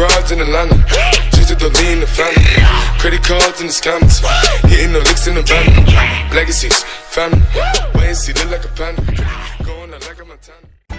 broads in Atlanta. Just the lean, the family. Credit cards and the scammers. Hitting the licks in the van. Legacies, family. Wait and see, look like a panda. Going out like a Montana.